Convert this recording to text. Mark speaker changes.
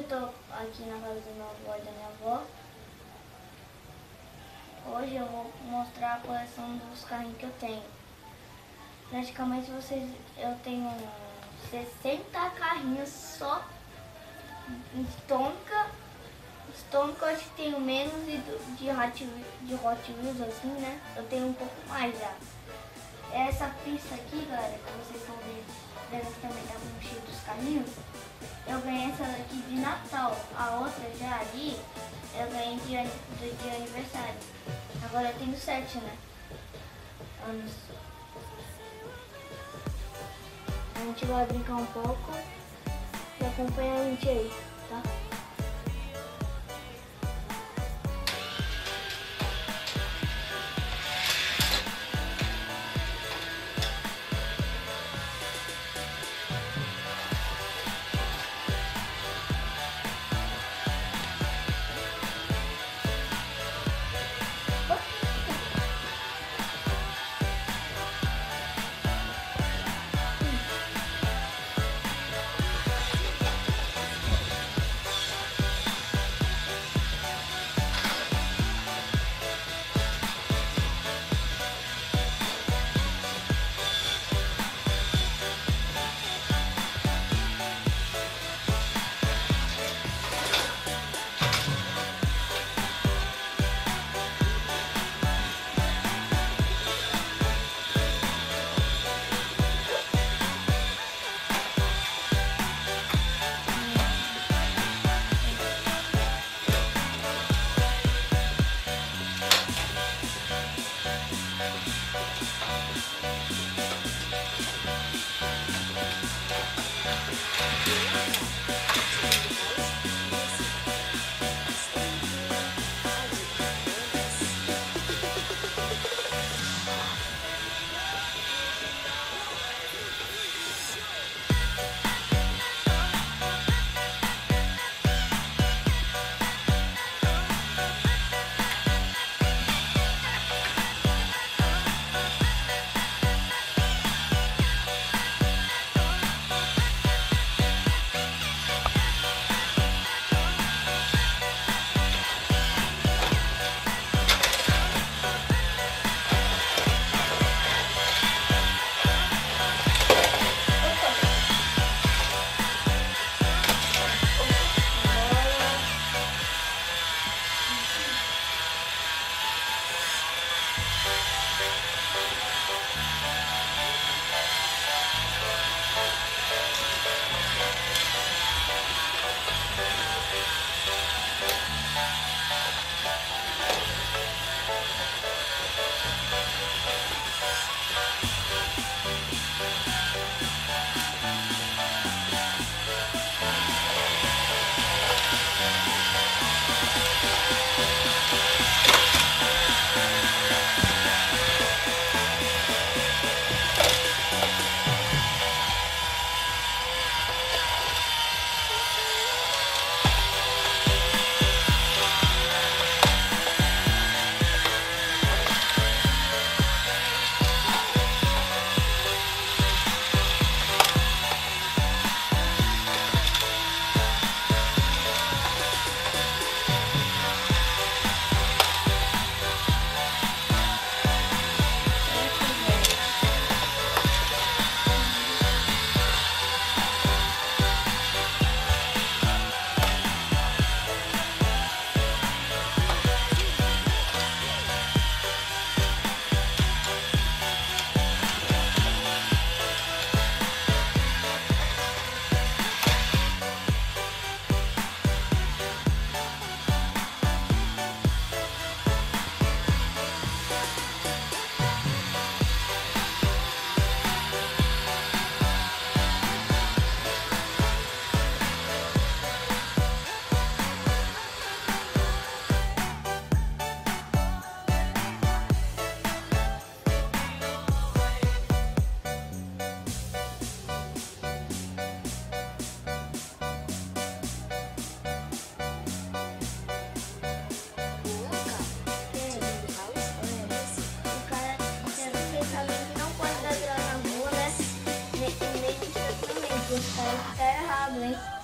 Speaker 1: eu tô aqui na casa do meu avô e da minha avó. Hoje eu vou mostrar a coleção dos carrinhos que eu tenho. Praticamente vocês, eu tenho 60 carrinhos só tônica. Os tônicos eu acho que tenho menos de, de, Hot, de Hot Wheels assim, né? Eu tenho um pouco mais já. Essa pista aqui, galera, que vocês estão vendo, deve também tá com cheio dos carrinhos. Eu ganhei essa de Natal. A outra já ali, eu ganhei de, de, de aniversário. Agora eu tenho sete, né? Anos. A gente vai brincar um pouco e acompanha a gente aí, tá? Tá errado, hein?